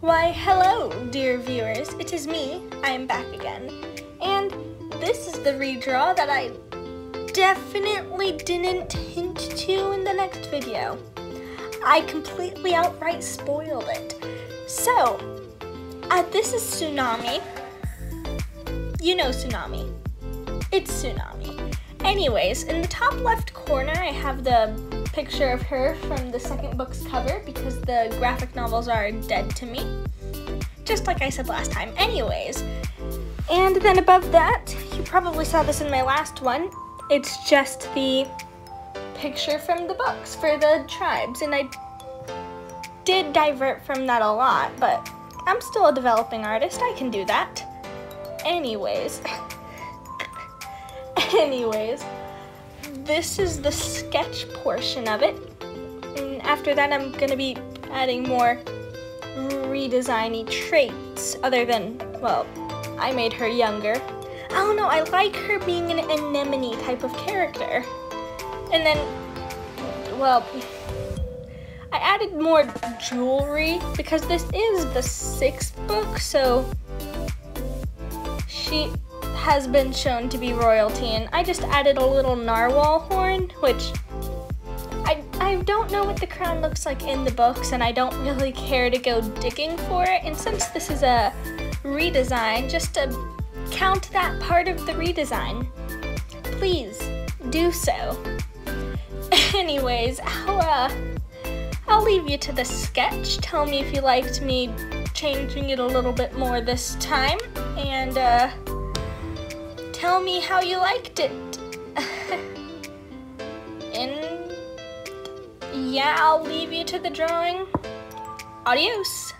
Why, hello, dear viewers. It is me. I am back again. And this is the redraw that I definitely didn't hint to in the next video. I completely outright spoiled it. So, uh, this is Tsunami. You know Tsunami. It's Tsunami. Anyways, in the top left corner, I have the picture of her from the second book's cover because the graphic novels are dead to me. Just like I said last time. Anyways, and then above that, you probably saw this in my last one, it's just the picture from the books for the tribes. And I did divert from that a lot, but I'm still a developing artist. I can do that. Anyways. Anyways this is the sketch portion of it. And after that, I'm gonna be adding more redesigny traits other than, well, I made her younger. Oh, I don't know, I like her being an anemone type of character. And then, well, I added more jewelry because this is the sixth book, so she has been shown to be royalty, and I just added a little narwhal horn, which I, I don't know what the crown looks like in the books, and I don't really care to go digging for it. And since this is a redesign, just to count that part of the redesign, please do so. Anyways, I'll, uh, I'll leave you to the sketch. Tell me if you liked me changing it a little bit more this time. And, uh, Tell me how you liked it. and yeah, I'll leave you to the drawing. Adios.